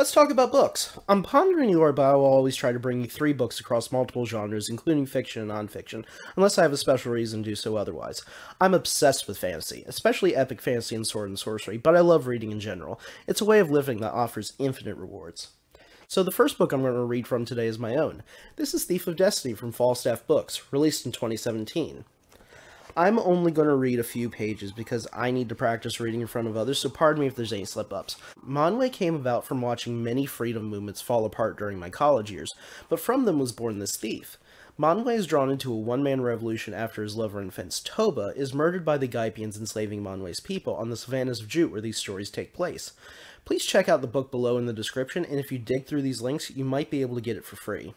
Let's talk about books. I'm pondering your but I will always try to bring you three books across multiple genres, including fiction and nonfiction, unless I have a special reason to do so otherwise. I'm obsessed with fantasy, especially epic fantasy and sword and sorcery, but I love reading in general. It's a way of living that offers infinite rewards. So the first book I'm going to read from today is my own. This is Thief of Destiny from Falstaff Books, released in 2017. I'm only going to read a few pages because I need to practice reading in front of others, so pardon me if there's any slip-ups. Manwe came about from watching many freedom movements fall apart during my college years, but from them was born this thief. Manwe is drawn into a one-man revolution after his lover and fence Toba is murdered by the Gypians enslaving Manwe's people on the savannas of Jute where these stories take place. Please check out the book below in the description, and if you dig through these links, you might be able to get it for free.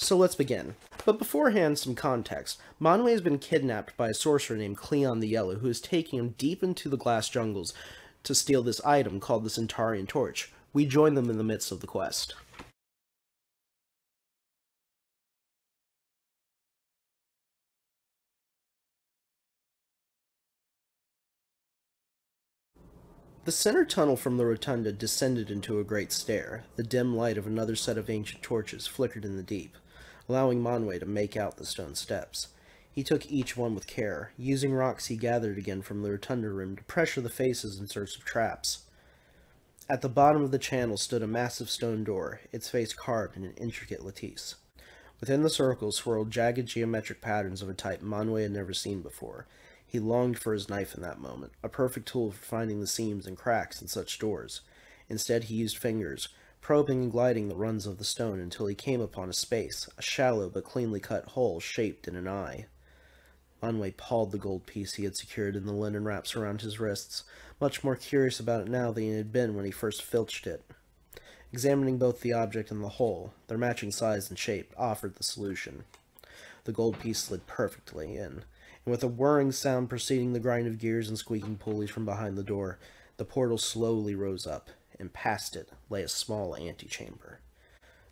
So let's begin. But beforehand, some context. Manwe has been kidnapped by a sorcerer named Cleon the Yellow, who is taking him deep into the glass jungles to steal this item called the Centaurian Torch. We join them in the midst of the quest. The center tunnel from the rotunda descended into a great stair. The dim light of another set of ancient torches flickered in the deep, allowing Manwe to make out the stone steps. He took each one with care, using rocks he gathered again from the rotunda rim to pressure the faces in search of traps. At the bottom of the channel stood a massive stone door, its face carved in an intricate lattice. Within the circle swirled jagged geometric patterns of a type Manwe had never seen before, he longed for his knife in that moment, a perfect tool for finding the seams and cracks in such doors. Instead, he used fingers, probing and gliding the runs of the stone until he came upon a space, a shallow but cleanly cut hole shaped in an eye. Manwe pawed the gold piece he had secured in the linen wraps around his wrists, much more curious about it now than he had been when he first filched it. Examining both the object and the hole, their matching size and shape offered the solution. The gold piece slid perfectly in, and with a whirring sound preceding the grind of gears and squeaking pulleys from behind the door, the portal slowly rose up, and past it lay a small antechamber.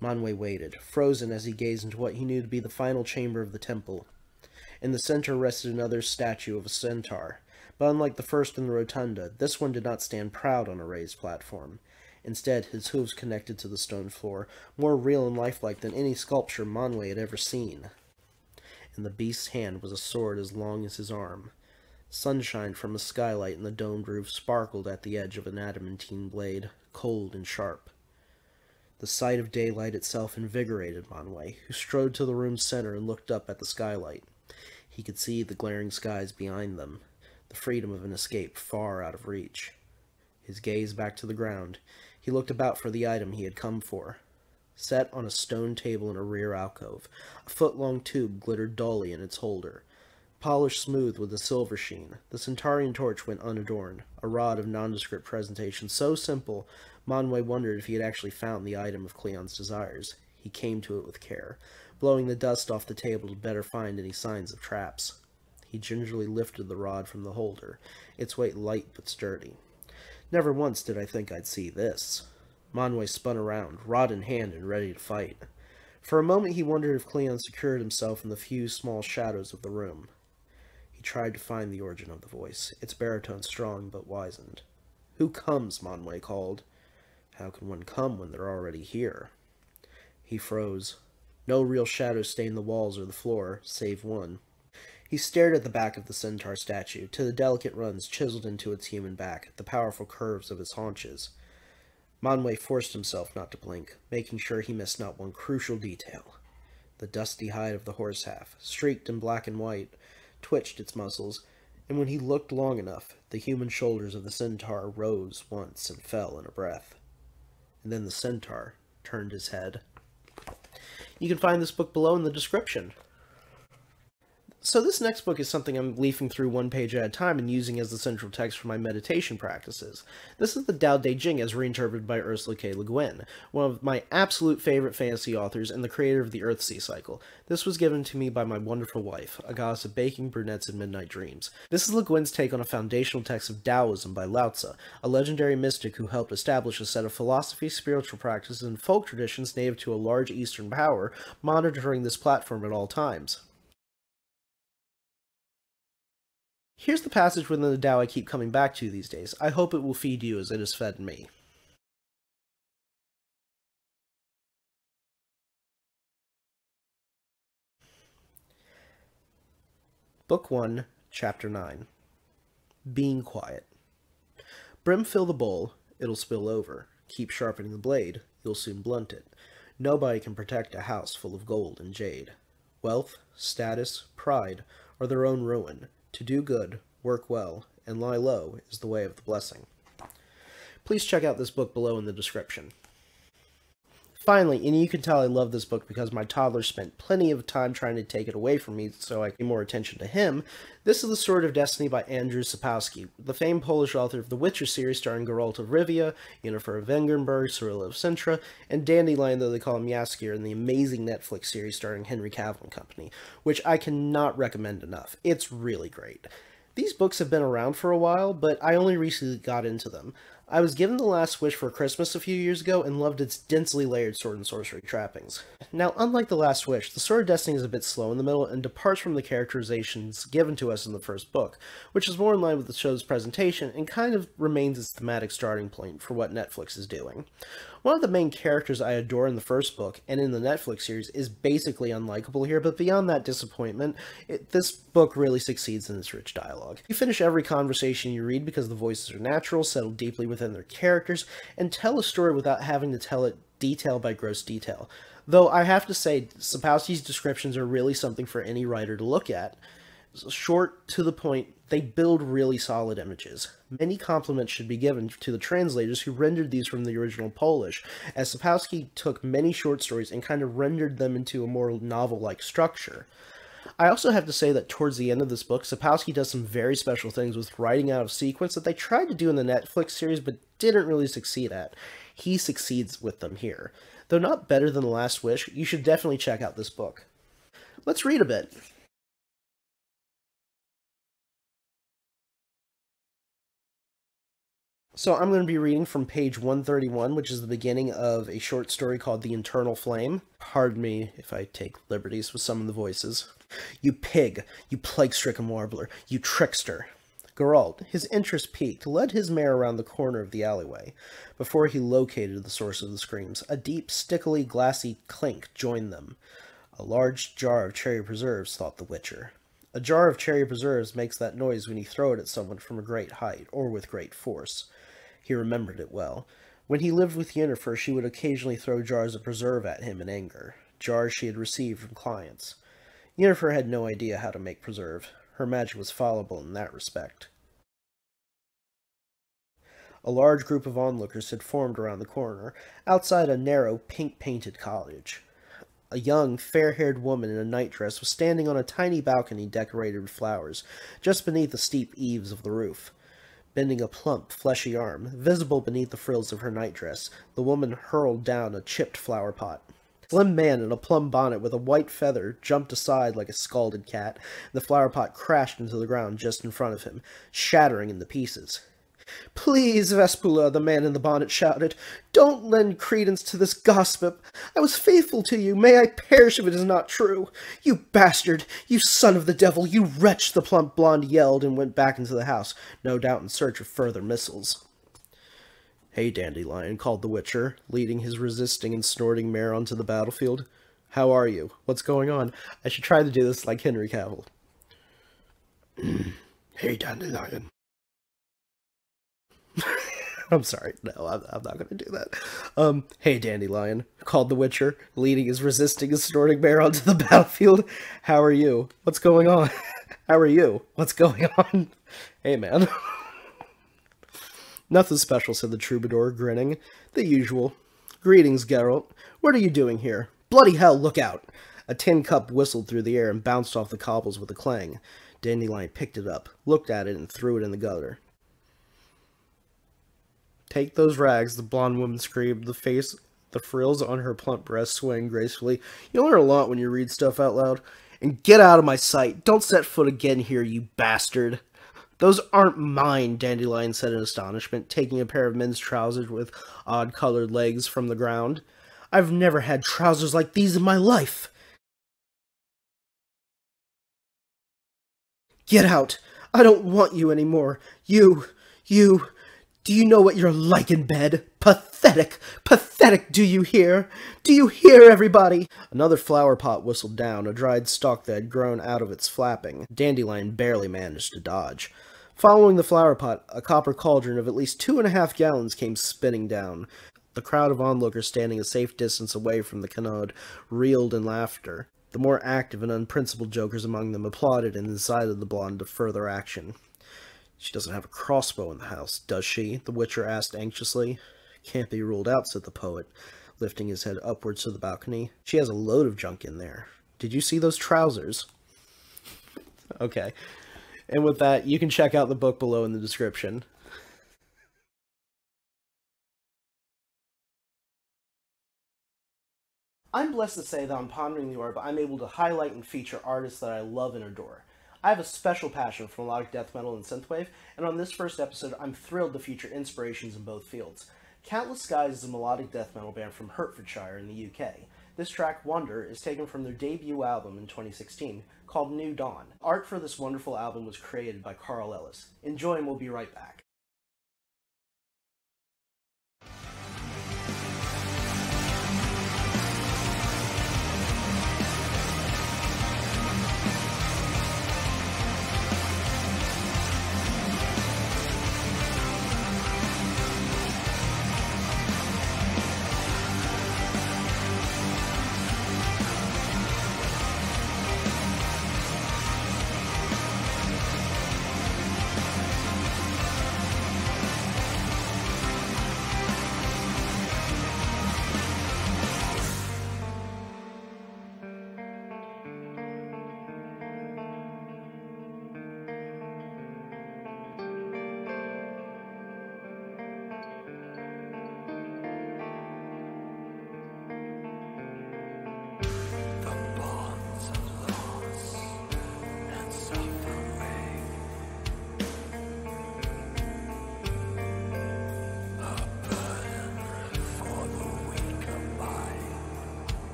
Manwe waited, frozen as he gazed into what he knew to be the final chamber of the temple. In the center rested another statue of a centaur, but unlike the first in the rotunda, this one did not stand proud on a raised platform. Instead, his hooves connected to the stone floor, more real and lifelike than any sculpture Manwe had ever seen in the beast's hand was a sword as long as his arm. Sunshine from a skylight in the domed roof sparkled at the edge of an adamantine blade, cold and sharp. The sight of daylight itself invigorated Manwe, who strode to the room's center and looked up at the skylight. He could see the glaring skies behind them, the freedom of an escape far out of reach. His gaze back to the ground, he looked about for the item he had come for, Set on a stone table in a rear alcove, a foot-long tube glittered dully in its holder. Polished smooth with a silver sheen, the Centaurian torch went unadorned, a rod of nondescript presentation so simple, Manwe wondered if he had actually found the item of Cleon's desires. He came to it with care, blowing the dust off the table to better find any signs of traps. He gingerly lifted the rod from the holder, its weight light but sturdy. Never once did I think I'd see this. Manwe spun around, rod in hand and ready to fight. For a moment he wondered if Cleon secured himself in the few small shadows of the room. He tried to find the origin of the voice, its baritone strong but wizened. Who comes? Manwe called. How can one come when they're already here? He froze. No real shadows stained the walls or the floor, save one. He stared at the back of the centaur statue, to the delicate runs chiseled into its human back, the powerful curves of its haunches. Manwe forced himself not to blink, making sure he missed not one crucial detail. The dusty hide of the horse half, streaked in black and white, twitched its muscles, and when he looked long enough, the human shoulders of the centaur rose once and fell in a breath. And then the centaur turned his head. You can find this book below in the description. So this next book is something I'm leafing through one page at a time and using as the central text for my meditation practices. This is the Tao Te Ching as reinterpreted by Ursula K. Le Guin, one of my absolute favorite fantasy authors and the creator of the Earthsea cycle. This was given to me by my wonderful wife, a goddess of baking, brunettes, and midnight dreams. This is Le Guin's take on a foundational text of Taoism by Lao Tzu, a legendary mystic who helped establish a set of philosophy, spiritual practices, and folk traditions native to a large Eastern power, monitoring this platform at all times. Here's the passage within the Tao I keep coming back to these days. I hope it will feed you as it has fed me. Book 1, Chapter 9 Being Quiet Brim fill the bowl, it'll spill over. Keep sharpening the blade, you'll soon blunt it. Nobody can protect a house full of gold and jade. Wealth, status, pride are their own ruin. To do good, work well, and lie low is the way of the blessing. Please check out this book below in the description. Finally, and you can tell I love this book because my toddler spent plenty of time trying to take it away from me so I pay more attention to him. This is The Sword of Destiny by Andrzej Sapkowski, the famed Polish author of the Witcher series starring Geralt of Rivia, Yennefer of Vengerberg, Cirilla of Cintra, and Dandelion, though they call him Jaskier, in the amazing Netflix series starring Henry Cavill and Company, which I cannot recommend enough. It's really great. These books have been around for a while, but I only recently got into them. I was given The Last Wish for Christmas a few years ago and loved its densely layered sword and sorcery trappings. Now, unlike The Last Wish, The Sword of Destiny is a bit slow in the middle and departs from the characterizations given to us in the first book, which is more in line with the show's presentation and kind of remains its thematic starting point for what Netflix is doing. One of the main characters I adore in the first book and in the Netflix series is basically unlikable here, but beyond that disappointment, it, this book really succeeds in its rich dialogue. You finish every conversation you read because the voices are natural, settle deeply within their characters, and tell a story without having to tell it detail by gross detail. Though I have to say, Sapkowski's descriptions are really something for any writer to look at. Short, to the point, they build really solid images. Many compliments should be given to the translators who rendered these from the original Polish, as Sapkowski took many short stories and kind of rendered them into a more novel-like structure. I also have to say that towards the end of this book, Sapkowski does some very special things with writing out of sequence that they tried to do in the Netflix series but didn't really succeed at. He succeeds with them here. Though not better than The Last Wish, you should definitely check out this book. Let's read a bit. So I'm going to be reading from page 131, which is the beginning of a short story called The Eternal Flame. Pardon me if I take liberties with some of the voices. You pig, you plague-stricken warbler, you trickster. Geralt, his interest piqued, led his mare around the corner of the alleyway. Before he located the source of the screams, a deep, stickily, glassy clink joined them. A large jar of cherry preserves, thought the Witcher. A jar of cherry preserves makes that noise when you throw it at someone from a great height, or with great force. He remembered it well. When he lived with Yennefer, she would occasionally throw jars of preserve at him in anger, jars she had received from clients. Yennefer had no idea how to make preserve. Her magic was fallible in that respect. A large group of onlookers had formed around the corner, outside a narrow, pink-painted cottage. A young, fair-haired woman in a nightdress was standing on a tiny balcony decorated with flowers, just beneath the steep eaves of the roof bending a plump, fleshy arm. Visible beneath the frills of her nightdress, the woman hurled down a chipped flower pot. Slim man in a plum bonnet with a white feather jumped aside like a scalded cat, and the flower pot crashed into the ground just in front of him, shattering into pieces. Please, Vespula, the man in the bonnet shouted, don't lend credence to this gossip. I was faithful to you. May I perish if it is not true. You bastard! You son of the devil! You wretch! The plump blonde yelled and went back into the house, no doubt in search of further missiles. Hey, Dandelion, called the Witcher, leading his resisting and snorting mare onto the battlefield. How are you? What's going on? I should try to do this like Henry Cavill. hey, Dandelion. I'm sorry. No, I'm, I'm not going to do that. Um, hey, Dandelion, called the Witcher, leading his resisting and snorting bear onto the battlefield. How are you? What's going on? How are you? What's going on? Hey, man. Nothing special, said the troubadour, grinning. The usual. Greetings, Geralt. What are you doing here? Bloody hell, look out! A tin cup whistled through the air and bounced off the cobbles with a clang. Dandelion picked it up, looked at it, and threw it in the gutter. Take those rags, the blonde woman screamed, the face, the frills on her plump breast swaying gracefully. You learn a lot when you read stuff out loud. And get out of my sight. Don't set foot again here, you bastard. Those aren't mine, Dandelion said in astonishment, taking a pair of men's trousers with odd-colored legs from the ground. I've never had trousers like these in my life. Get out. I don't want you anymore. You, you, Do you know what you're like in bed? Pathetic! Pathetic, do you hear? Do you hear, everybody? Another flower pot whistled down, a dried stalk that had grown out of its flapping. Dandelion barely managed to dodge. Following the flower pot, a copper cauldron of at least two and a half gallons came spinning down. The crowd of onlookers standing a safe distance away from the canard reeled in laughter. The more active and unprincipled jokers among them applauded and incited the blonde to further action. She doesn't have a crossbow in the house, does she? The Witcher asked anxiously. Can't be ruled out, said the poet, lifting his head upwards to the balcony. She has a load of junk in there. Did you see those trousers? okay. And with that, you can check out the book below in the description. I'm blessed to say that on Pondering the Orb, I'm able to highlight and feature artists that I love and adore. I have a special passion for melodic death metal and synthwave, and on this first episode, I'm thrilled to feature inspirations in both fields. Countless Skies is a melodic death metal band from Hertfordshire in the UK. This track, Wanderer, is taken from their debut album in 2016 called New Dawn. Art for this wonderful album was created by Carl Ellis. Enjoy and we'll be right back.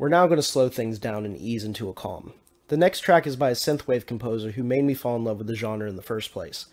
We're now going to slow things down and ease into a calm. The next track is by a synthwave composer who made me fall in love with the genre in the first place.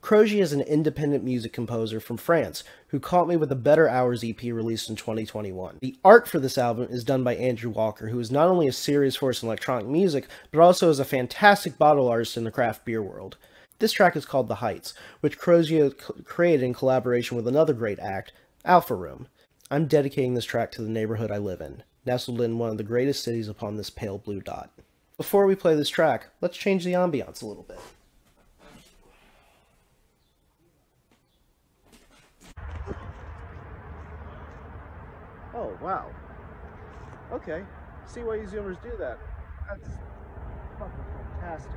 Krosia is an independent music composer from France who caught me with the Better Hours EP released in 2021. The art for this album is done by Andrew Walker, who is not only a serious force in electronic music, but also is a fantastic bottle artist in the craft beer world. This track is called The Heights, which Krosia created in collaboration with another great act, Alpha Room. I'm dedicating this track to the neighborhood I live in, nestled in one of the greatest cities upon this pale blue dot. Before we play this track, let's change the ambiance a little bit. Oh, wow. Okay. See why you Zoomers do that. That's fucking fantastic.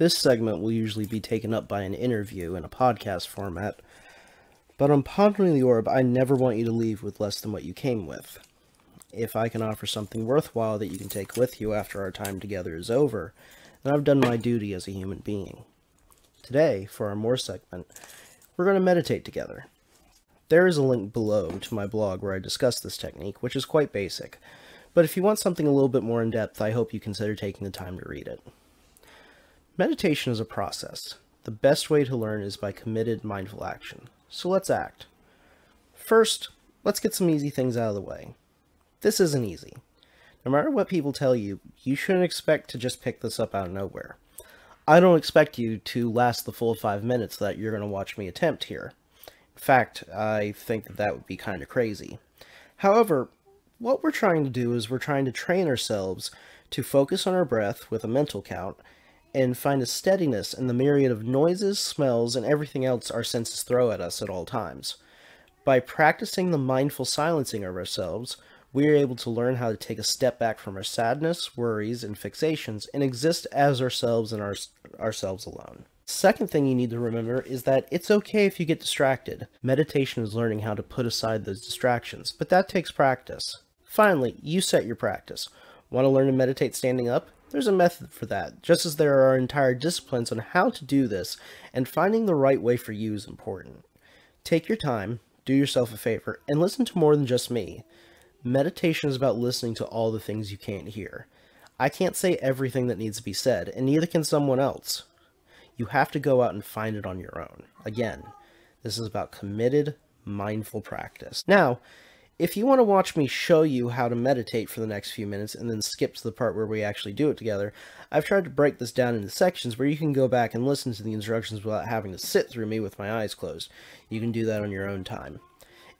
This segment will usually be taken up by an interview in a podcast format, but on Pondering the Orb, I never want you to leave with less than what you came with. If I can offer something worthwhile that you can take with you after our time together is over, then I've done my duty as a human being. Today, for our more segment, we're going to meditate together. There is a link below to my blog where I discuss this technique, which is quite basic, but if you want something a little bit more in depth, I hope you consider taking the time to read it. Meditation is a process. The best way to learn is by committed mindful action. So let's act. First, let's get some easy things out of the way. This isn't easy. No matter what people tell you, you shouldn't expect to just pick this up out of nowhere. I don't expect you to last the full five minutes that you're going to watch me attempt here. In fact, I think that that would be kind of crazy. However, what we're trying to do is we're trying to train ourselves to focus on our breath with a mental count and find a steadiness in the myriad of noises, smells, and everything else our senses throw at us at all times. By practicing the mindful silencing of ourselves, we are able to learn how to take a step back from our sadness, worries, and fixations and exist as ourselves and our, ourselves alone. Second thing you need to remember is that it's okay if you get distracted. Meditation is learning how to put aside those distractions, but that takes practice. Finally, you set your practice. Want to learn to meditate standing up? There's a method for that, just as there are entire disciplines on how to do this, and finding the right way for you is important. Take your time, do yourself a favor, and listen to more than just me. Meditation is about listening to all the things you can't hear. I can't say everything that needs to be said, and neither can someone else. You have to go out and find it on your own. Again, this is about committed, mindful practice. Now, if you want to watch me show you how to meditate for the next few minutes and then skip to the part where we actually do it together, I've tried to break this down into sections where you can go back and listen to the instructions without having to sit through me with my eyes closed. You can do that on your own time.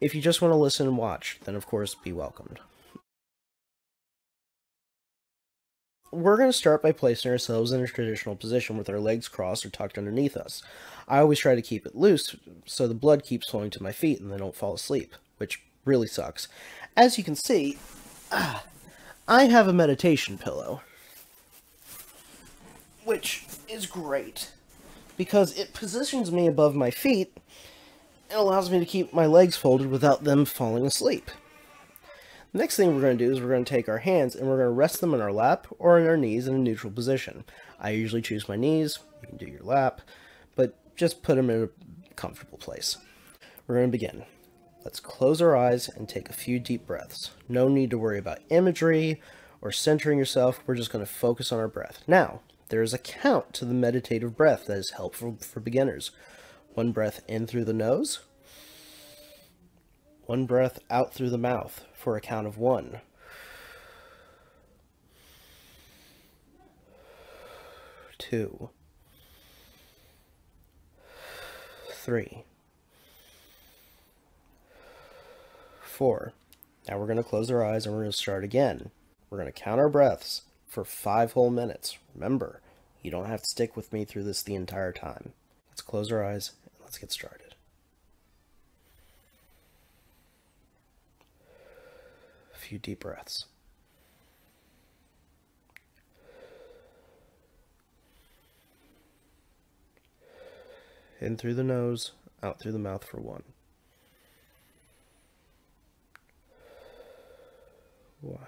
If you just want to listen and watch, then of course be welcomed. We're going to start by placing ourselves in a traditional position with our legs crossed or tucked underneath us. I always try to keep it loose so the blood keeps flowing to my feet and they don't fall asleep, which really sucks. As you can see, ah, I have a meditation pillow, which is great because it positions me above my feet and allows me to keep my legs folded without them falling asleep. The next thing we're going to do is we're going to take our hands and we're going to rest them in our lap or in our knees in a neutral position. I usually choose my knees, you can do your lap, but just put them in a comfortable place. We're going to begin. Let's close our eyes and take a few deep breaths. No need to worry about imagery or centering yourself. We're just going to focus on our breath. Now, there is a count to the meditative breath that is helpful for beginners. One breath in through the nose. One breath out through the mouth for a count of one. Two. Three. Now we're going to close our eyes and we're going to start again. We're going to count our breaths for five whole minutes. Remember, you don't have to stick with me through this the entire time. Let's close our eyes and let's get started. A few deep breaths. In through the nose, out through the mouth for one. One,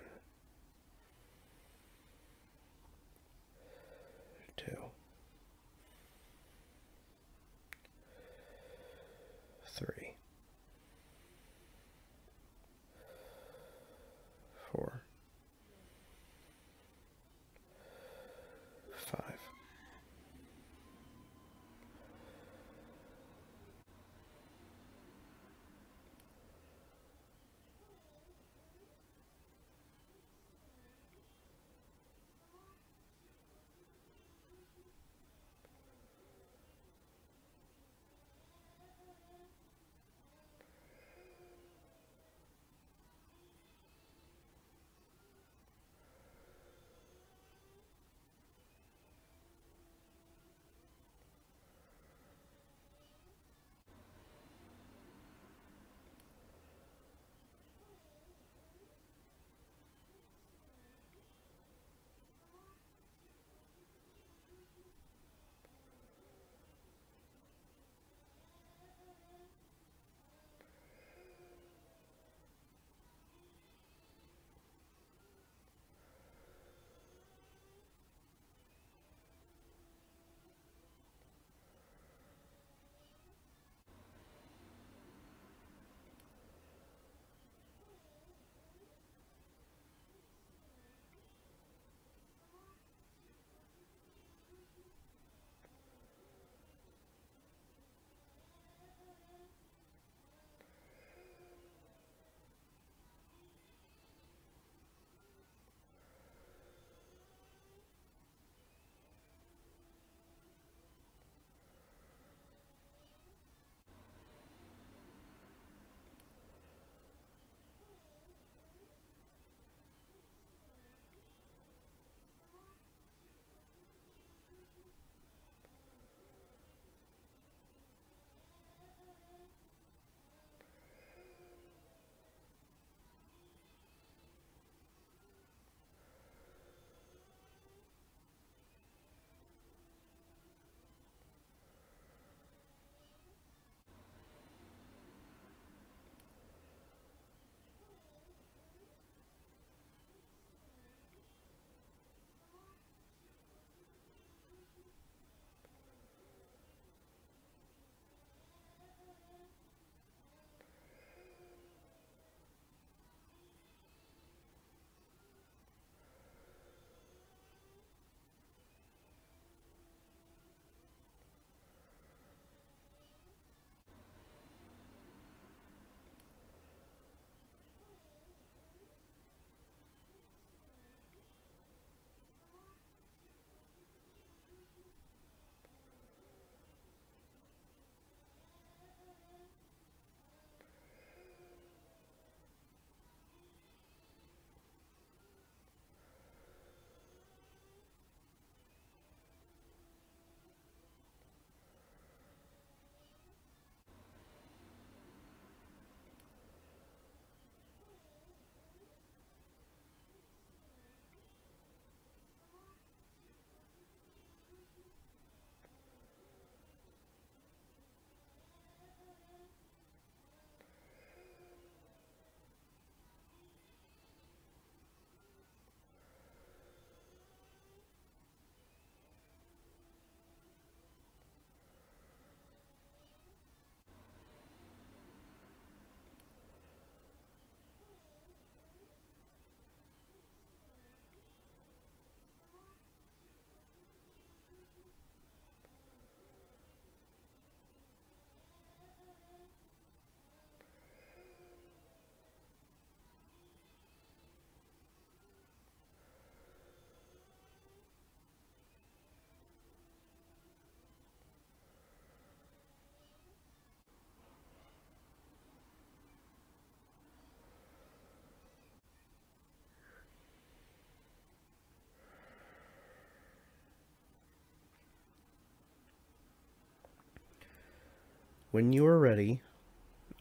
when you are ready,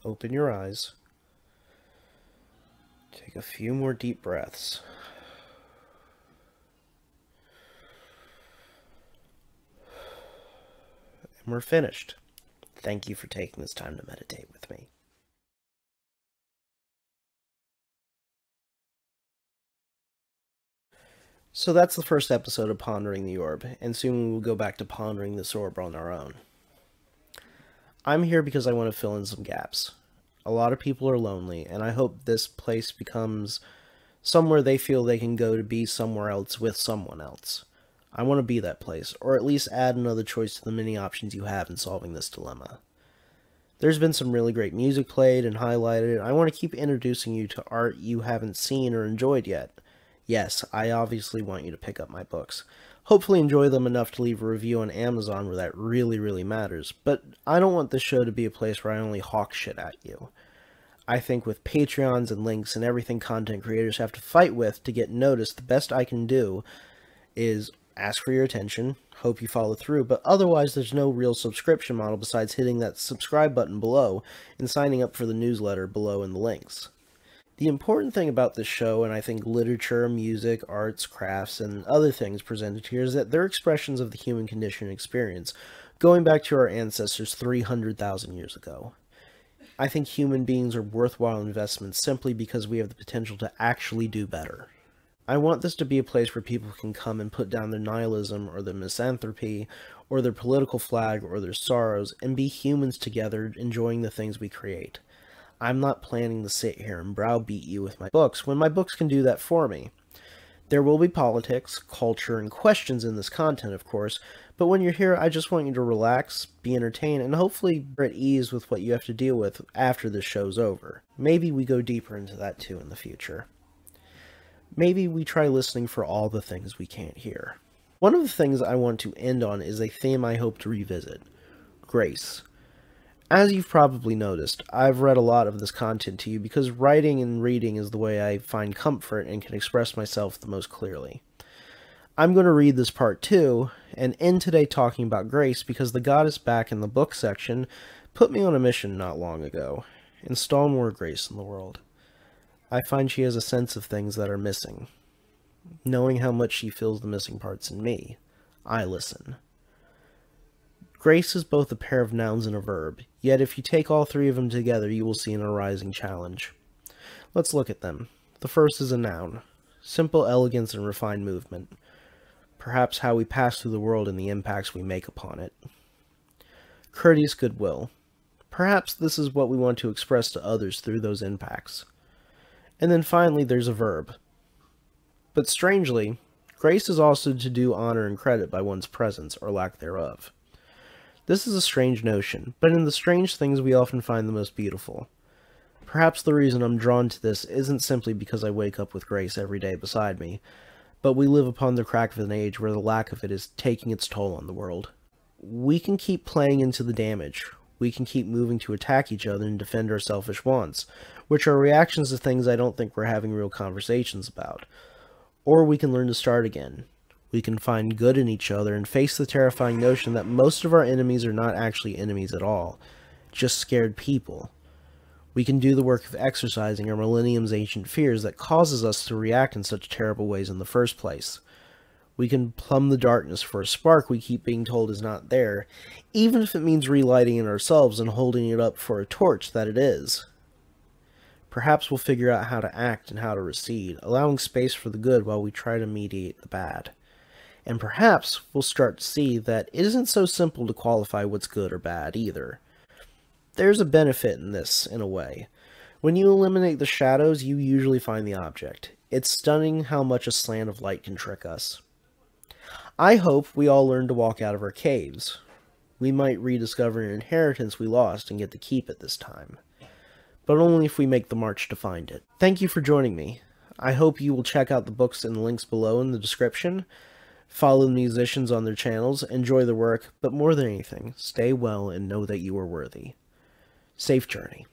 open your eyes. Take a few more deep breaths. And we're finished. Thank you for taking this time to meditate with me. So that's the first episode of Pondering the Orb, and soon we will go back to pondering this orb on our own. I'm here because I want to fill in some gaps. A lot of people are lonely, and I hope this place becomes somewhere they feel they can go to be somewhere else with someone else. I want to be that place, or at least add another choice to the many options you have in solving this dilemma. There's been some really great music played and highlighted. I want to keep introducing you to art you haven't seen or enjoyed yet. Yes, I obviously want you to pick up my books. Hopefully enjoy them enough to leave a review on Amazon where that really, really matters. But I don't want this show to be a place where I only hawk shit at you. I think with Patreons and links and everything content creators have to fight with to get noticed, the best I can do is ask for your attention, hope you follow through, but otherwise there's no real subscription model besides hitting that subscribe button below and signing up for the newsletter below in the links. The important thing about this show, and I think literature, music, arts, crafts, and other things presented here, is that they're expressions of the human condition and experience, going back to our ancestors 300,000 years ago. I think human beings are worthwhile investments simply because we have the potential to actually do better. I want this to be a place where people can come and put down their nihilism or their misanthropy or their political flag or their sorrows and be humans together enjoying the things we create. I'm not planning to sit here and browbeat you with my books when my books can do that for me. There will be politics, culture, and questions in this content, of course, but when you're here, I just want you to relax, be entertained, and hopefully be at ease with what you have to deal with after this show's over. Maybe we go deeper into that too in the future maybe we try listening for all the things we can't hear. One of the things I want to end on is a theme I hope to revisit grace. As you've probably noticed, I've read a lot of this content to you because writing and reading is the way I find comfort and can express myself the most clearly. I'm going to read this part too, and end today talking about grace because the goddess back in the book section put me on a mission not long ago install more grace in the world. I find she has a sense of things that are missing. Knowing how much she feels the missing parts in me, I listen. Grace is both a pair of nouns and a verb, yet if you take all three of them together, you will see an arising challenge. Let's look at them. The first is a noun. Simple elegance and refined movement. Perhaps how we pass through the world and the impacts we make upon it. Courteous goodwill. Perhaps this is what we want to express to others through those impacts. And then finally, there's a verb. But strangely, grace is also to do honor and credit by one's presence or lack thereof. This is a strange notion, but in the strange things we often find the most beautiful. Perhaps the reason I'm drawn to this isn't simply because I wake up with grace every day beside me, but we live upon the crack of an age where the lack of it is taking its toll on the world. We can keep playing into the damage, we can keep moving to attack each other and defend our selfish wants, which are reactions to things I don't think we're having real conversations about. Or we can learn to start again. We can find good in each other and face the terrifying notion that most of our enemies are not actually enemies at all, just scared people. We can do the work of exercising our millennium's ancient fears that causes us to react in such terrible ways in the first place. We can plumb the darkness for a spark we keep being told is not there, even if it means relighting it ourselves and holding it up for a torch that it is. Perhaps we'll figure out how to act and how to recede, allowing space for the good while we try to mediate the bad. And perhaps we'll start to see that it isn't so simple to qualify what's good or bad either. There's a benefit in this, in a way. When you eliminate the shadows, you usually find the object. It's stunning how much a slant of light can trick us. I hope we all learn to walk out of our caves. We might rediscover an inheritance we lost and get to keep it this time. But only if we make the march to find it. Thank you for joining me. I hope you will check out the books and the links below in the description. Follow the musicians on their channels, enjoy the work, but more than anything, stay well and know that you are worthy. Safe journey.